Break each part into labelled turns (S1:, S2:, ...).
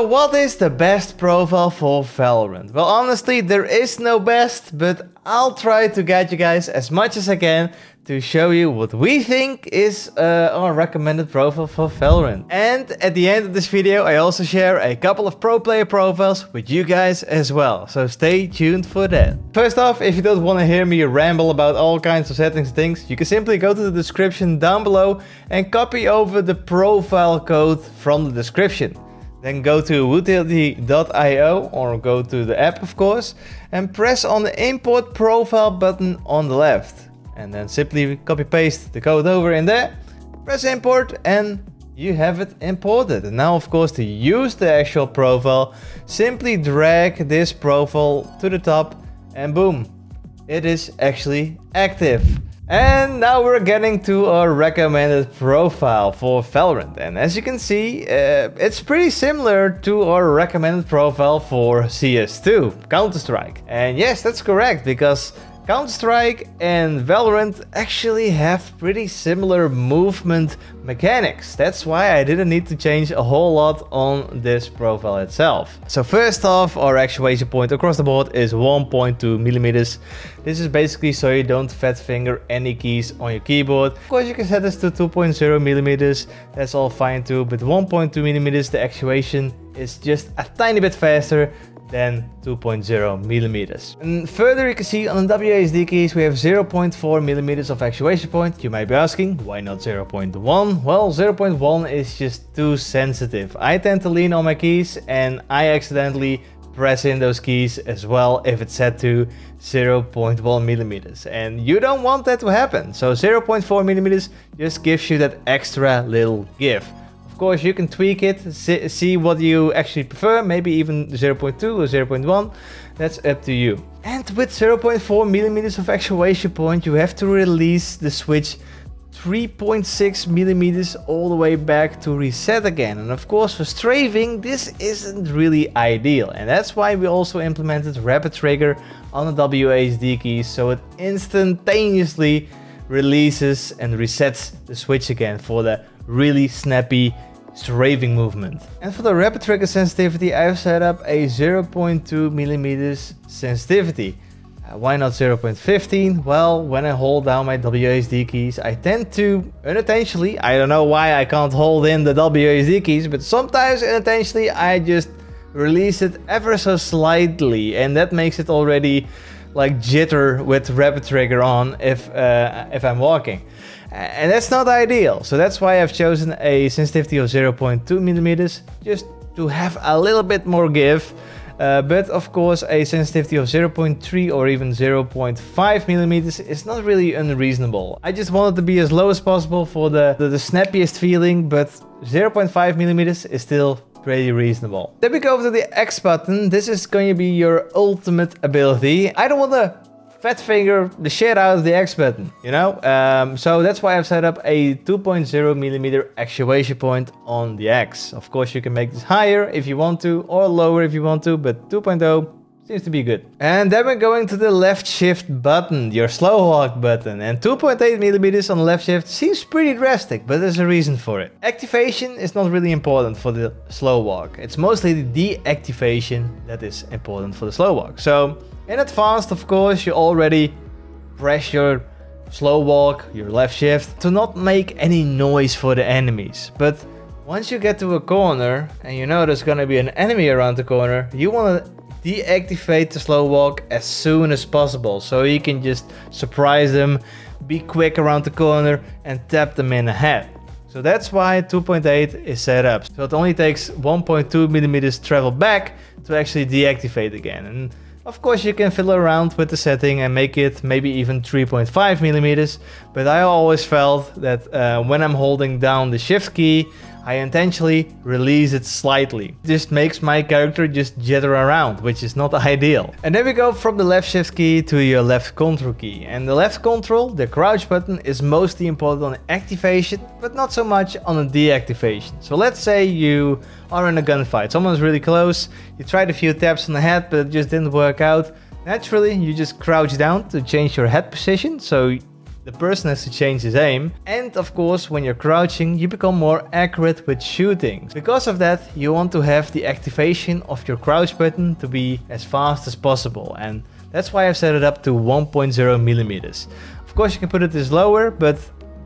S1: So what is the best profile for Valorant? Well, honestly, there is no best, but I'll try to get you guys as much as I can to show you what we think is uh, our recommended profile for Valorant. And at the end of this video, I also share a couple of pro player profiles with you guys as well. So stay tuned for that. First off, if you don't want to hear me ramble about all kinds of settings and things, you can simply go to the description down below and copy over the profile code from the description. Then go to Wootility.io or go to the app of course and press on the import profile button on the left and then simply copy paste the code over in there, press import and you have it imported. And now of course to use the actual profile, simply drag this profile to the top and boom, it is actually active. And now we're getting to our recommended profile for Valorant. And as you can see, uh, it's pretty similar to our recommended profile for CS2, Counter-Strike. And yes, that's correct, because Counter-Strike and Valorant actually have pretty similar movement mechanics. That's why I didn't need to change a whole lot on this profile itself. So first off, our actuation point across the board is 1.2 millimeters. This is basically so you don't fat finger any keys on your keyboard. Of course, you can set this to 2.0 millimeters. That's all fine too, but 1.2 millimeters, the actuation is just a tiny bit faster than 2.0 millimeters. And further you can see on the WASD keys we have 0.4 millimeters of actuation point. You might be asking, why not 0.1? Well, 0.1 is just too sensitive. I tend to lean on my keys and I accidentally press in those keys as well if it's set to 0.1 millimeters and you don't want that to happen so 0.4 millimeters just gives you that extra little give course, you can tweak it, see what you actually prefer, maybe even 0.2 or 0.1. That's up to you. And with 0.4 millimeters of actuation point, you have to release the switch 3.6 millimeters all the way back to reset again. And of course, for strafing, this isn't really ideal. And that's why we also implemented rapid trigger on the WASD keys, so it instantaneously releases and resets the switch again for the really snappy strafing movement. And for the rapid trigger sensitivity, I've set up a 0.2 millimeters sensitivity. Uh, why not 0.15? Well, when I hold down my WASD keys, I tend to unintentionally, I don't know why I can't hold in the WASD keys, but sometimes unintentionally I just release it ever so slightly and that makes it already like jitter with rapid trigger on if uh, if I'm walking and that's not ideal. So that's why I've chosen a sensitivity of 0.2 millimeters, just to have a little bit more give. Uh, but of course a sensitivity of 0.3 or even 0.5 millimeters is not really unreasonable. I just wanted to be as low as possible for the, the, the snappiest feeling, but 0.5 millimeters is still pretty reasonable. Then we go over to the X button. This is going to be your ultimate ability. I don't want to fat finger the shit out of the X button, you know? Um, so that's why I've set up a 2.0 millimeter actuation point on the X. Of course, you can make this higher if you want to, or lower if you want to, but 2.0 seems to be good. And then we're going to the left shift button, your slow walk button. And 2.8 millimeters on left shift seems pretty drastic, but there's a reason for it. Activation is not really important for the slow walk. It's mostly the deactivation that is important for the slow walk. So in advanced, of course, you already press your slow walk, your left shift, to not make any noise for the enemies. But once you get to a corner and you know there's gonna be an enemy around the corner, you wanna deactivate the slow walk as soon as possible so you can just surprise them, be quick around the corner and tap them in the head. So that's why 2.8 is set up. So it only takes 1.2 millimeters travel back to actually deactivate again. And of course you can fiddle around with the setting and make it maybe even 3.5 millimeters, but I always felt that uh, when I'm holding down the shift key, I intentionally release it slightly. This makes my character just jitter around, which is not ideal. And then we go from the left shift key to your left control key. And the left control, the crouch button, is mostly important on activation, but not so much on a deactivation. So let's say you are in a gunfight, someone's really close, you tried a few taps on the head, but it just didn't work out. Naturally, you just crouch down to change your head position, so the person has to change his aim. And of course, when you're crouching, you become more accurate with shooting. Because of that, you want to have the activation of your crouch button to be as fast as possible. And that's why I've set it up to 1.0 millimeters. Of course, you can put it this lower, but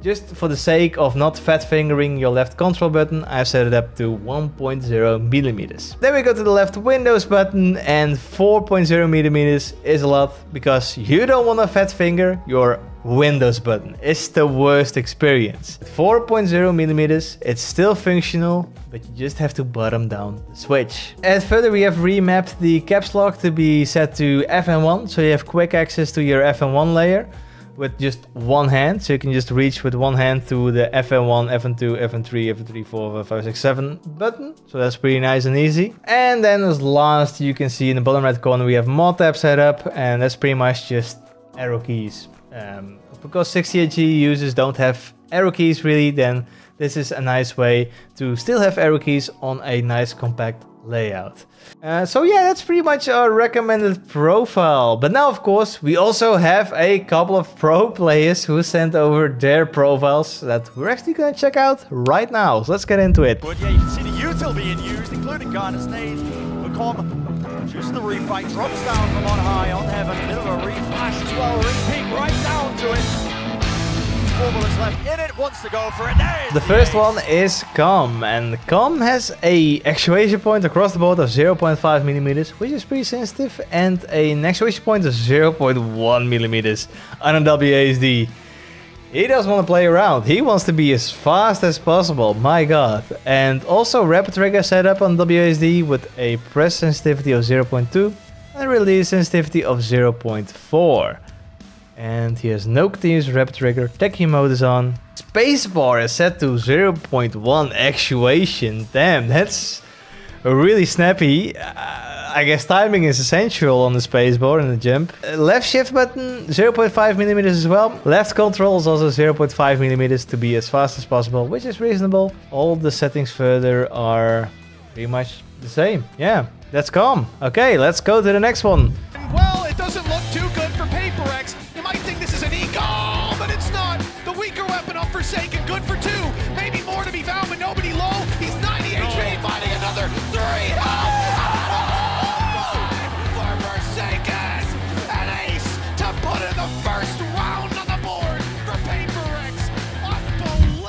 S1: just for the sake of not fat fingering your left control button, I've set it up to 1.0 millimeters. Then we go to the left Windows button and 4.0 millimeters is a lot because you don't want to fat finger your Windows button. It's the worst experience. 4.0 millimeters, it's still functional, but you just have to bottom down the switch. And further we have remapped the caps lock to be set to FN1, so you have quick access to your FN1 layer with just one hand. So you can just reach with one hand to the FN1, FN2, FN3, FN3, 4, 5, 6, 7 button. So that's pretty nice and easy. And then as last, you can see in the bottom right corner, we have mod tab set up and that's pretty much just arrow keys. Um, because 60HE users don't have arrow keys really, then this is a nice way to still have arrow keys on a nice compact layout. Uh, so yeah, that's pretty much our recommended profile. But now, of course, we also have a couple of pro players who sent over their profiles that we're actually going to check out right now. So let's get into it.
S2: But yeah, you can see the util being used, including. Become just the refight, drops down from on high on Heaven. Bit of a
S1: The first one is C0M, and C0M has a actuation point across the board of 0.5 millimeters, which is pretty sensitive, and an actuation point of 0.1 millimeters on a WASD. He doesn't want to play around. He wants to be as fast as possible. My god. And also rapid trigger setup on WASD with a press sensitivity of 0.2 and release sensitivity of 0.4. And he has no continuous rapid trigger, Tachyon mode is on. Spacebar is set to 0.1 actuation. Damn, that's really snappy. Uh, I guess timing is essential on the spacebar and the jump. Uh, left shift button 0.5 millimeters as well. Left control is also 0.5 millimeters to be as fast as possible, which is reasonable. All the settings further are pretty much the same. Yeah, that's C0M. Okay, let's go to the next one.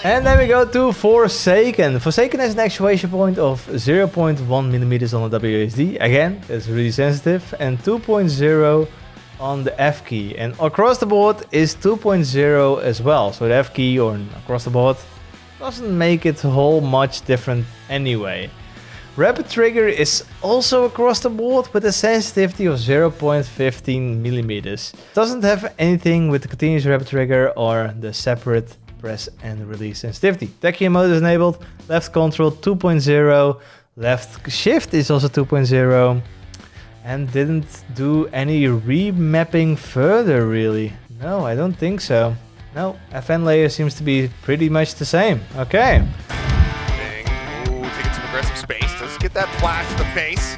S1: And then we go to f0rsaken. f0rsaken has an actuation point of 0.1 millimeters on the WASD. Again, it's really sensitive. And 2.0 on the F key and across the board is 2.0 as well so the F key or across the board doesn't make it a whole much different anyway. Rapid trigger is also across the board with a sensitivity of 0.15 millimeters. Doesn't have anything with the continuous rapid trigger or the separate press and release sensitivity. Tachyon mode is enabled, left control 2.0, left shift is also 2.0 and didn't do any remapping further really. No, I don't think so. No, FN layer seems to be pretty much the same. Okay.
S3: Ooh, taking some aggressive space. Does get that flash to the face.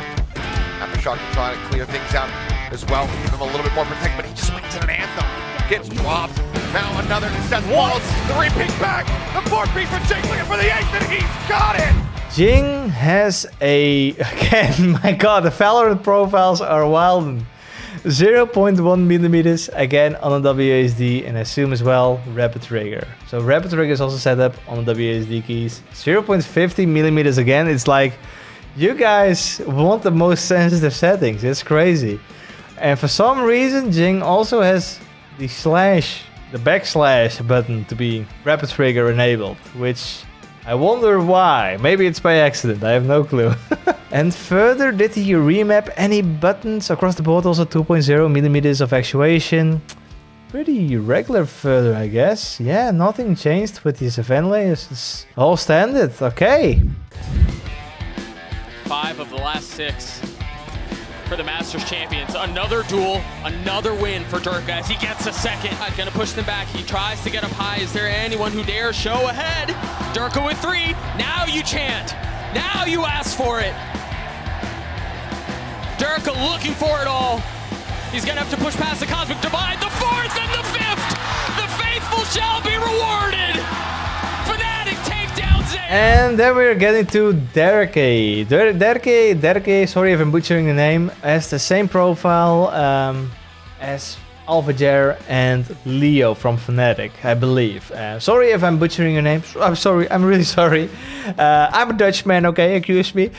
S3: Aftershock can try to clear things out as well. Give him a little bit more protection, but he just swings at an anthem. Gets dropped. Now another Seth Waltz. The repeat back. The fourth beat from Jake looking for the eighth, and he's got it.
S1: Jinggg has a... Again, my god, the Valorant profiles are wild. 0.1 millimeters again on a WASD and I assume as well rapid trigger. So rapid trigger is also set up on the WASD keys. 0.50 millimeters again. It's like you guys want the most sensitive settings. It's crazy. And for some reason, Jinggg also has the slash, the backslash button to be rapid trigger enabled, which I wonder why. Maybe it's by accident, I have no clue. and further, did he remap any buttons across the board? Also 2.0 millimeters of actuation. Pretty regular further, I guess. Yeah, nothing changed with these FN layers. It's all standard. Okay.
S4: Five of the last six for the Masters champions. Another duel, another win for Derke as he gets a second. Gonna push them back. He tries to get up high. Is there anyone who dares show ahead? Derke with three. Now you chant. Now you ask for it. Derke looking for it all. He's gonna have to push past the Cosmic Divide. The fourth and the fifth. The faithful shall be rewarded.
S1: And then we're getting to Derke. Der- Derke, Derke, sorry if I'm butchering the name, has the same profile um, as Alfajer and Leo from Fnatic, I believe. Uh, sorry if I'm butchering your name. I'm sorry, I'm really sorry. Uh, I'm a Dutchman, okay, excuse me.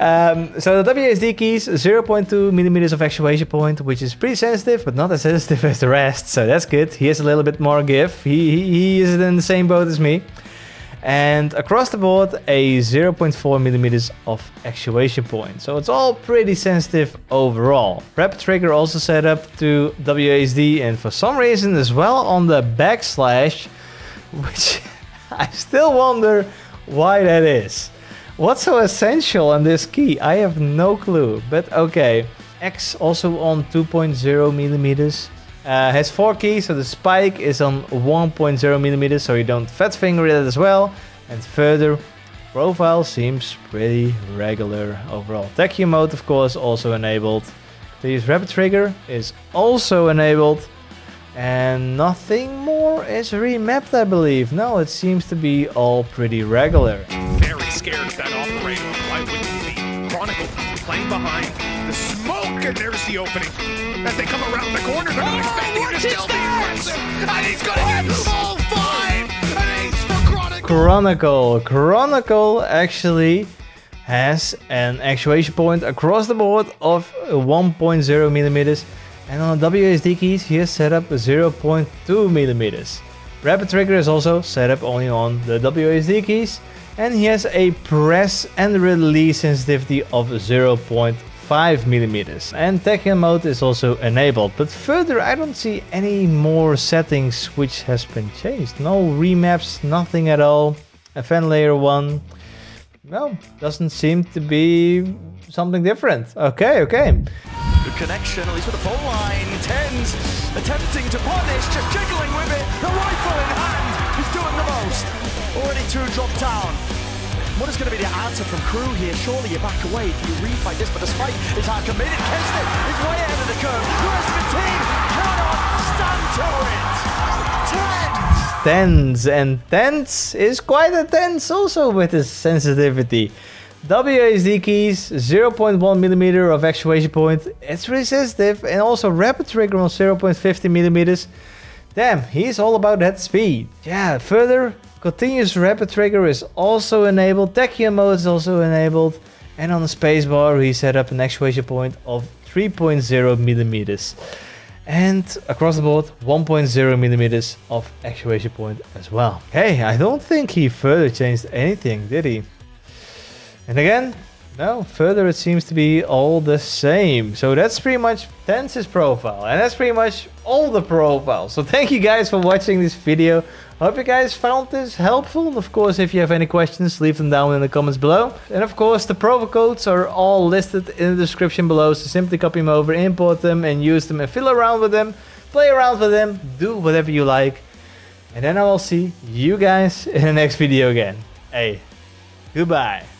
S1: Um, so the WSD keys, 0.2 millimeters of actuation point, which is pretty sensitive, but not as sensitive as the rest, so that's good. He has a little bit more give. He, he, he is in the same boat as me and across the board a 0.4 millimeters of actuation point. So it's all pretty sensitive overall. Rapid trigger also set up to WASD and for some reason as well on the backslash, which I still wonder why that is. What's so essential on this key? I have no clue, but okay. X also on 2.0 millimeters. Uh, has four keys, so the spike is on 1.0 millimeters, so you don't fat finger it as well. And further, profile seems pretty regular overall. Tachyon mode, of course, also enabled. The rapid trigger is also enabled. And nothing more is remapped, I believe. No, it seems to be all pretty regular.
S5: Very scared that. Why wouldn't be? Chronicle playing behind the smoke, and there's the opening. As they come around the corner, they're not expecting him to
S4: watch
S5: still be
S4: stats!
S5: And he's gonna get all five! An ace for Chronicle!
S1: Chronicle. Chronicle actually has an actuation point across the board of 1.0 millimeters, and on the WSD keys he has set up 0.2 millimeters. Rapid trigger is also set up only on the WSD keys, and he has a press and release sensitivity of 0.5 millimeters. And Tachyon mode is also enabled, but further I don't see any more settings which has been changed. No remaps, nothing at all. FN layer 1, well, doesn't seem to be something different. Okay, okay.
S2: Good connection, at least with the phone line. TenZ attempting to punish, just jiggling with it. The rifle in hand. He's doing the most. Already two dropped down. What is going to be the answer from crew here? Surely you back away. Do you refight this? But despite is hard committed. Keston is way ahead of the curve. The rest of the team cannot stand to it. TenZ.
S1: TenZ and tense is quite a tense also with his sensitivity. WASD keys, 0.1 millimeter of actuation point. It's really sensitive and also rapid trigger on 0.50 millimeters. Damn, he's all about that speed. Yeah, further, continuous rapid trigger is also enabled. Tachyon mode is also enabled. And on the spacebar, we set up an actuation point of 3.0 millimeters. And across the board, 1.0 millimeters of actuation point as well. Hey, I don't think he further changed anything, did he? And again, no, further it seems to be all the same. So that's pretty much TenZ's profile. And that's pretty much all the profiles. So thank you guys for watching this video. Hope you guys found this helpful. And of course, if you have any questions, leave them down in the comments below. And of course, the promo codes are all listed in the description below. So simply copy them over, import them, and use them and fill around with them. Play around with them, do whatever you like. And then I will see you guys in the next video again. Hey, goodbye.